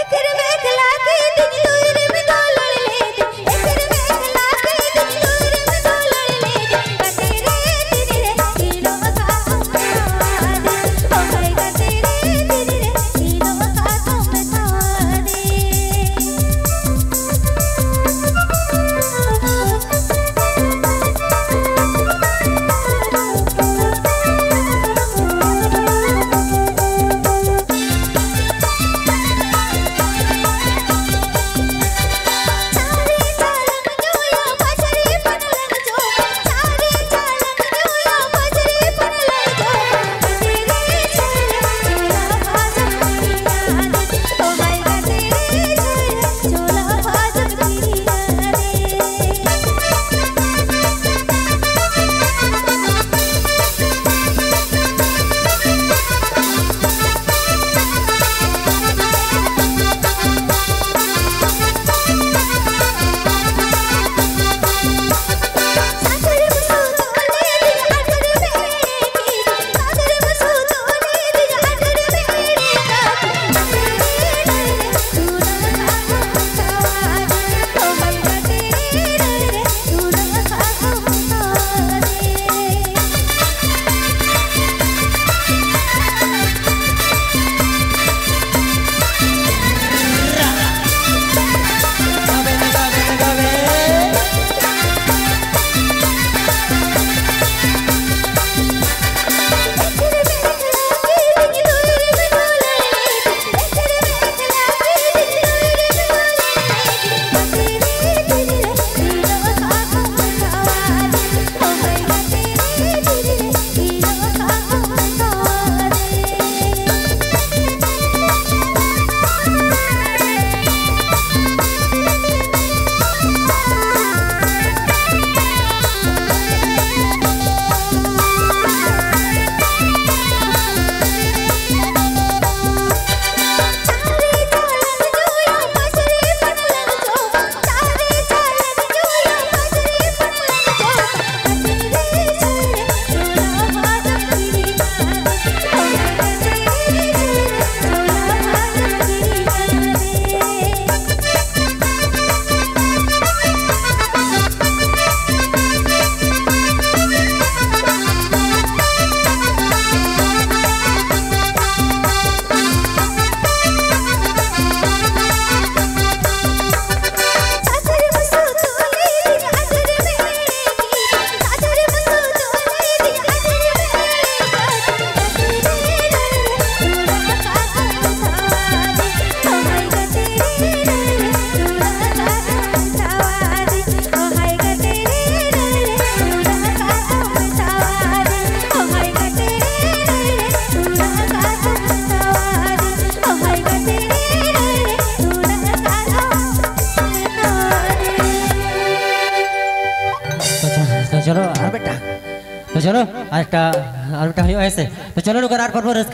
Ekrem'e तो चलो बेटा तो चलो अरे बेटा ऐसे तो चलो लोग पर रस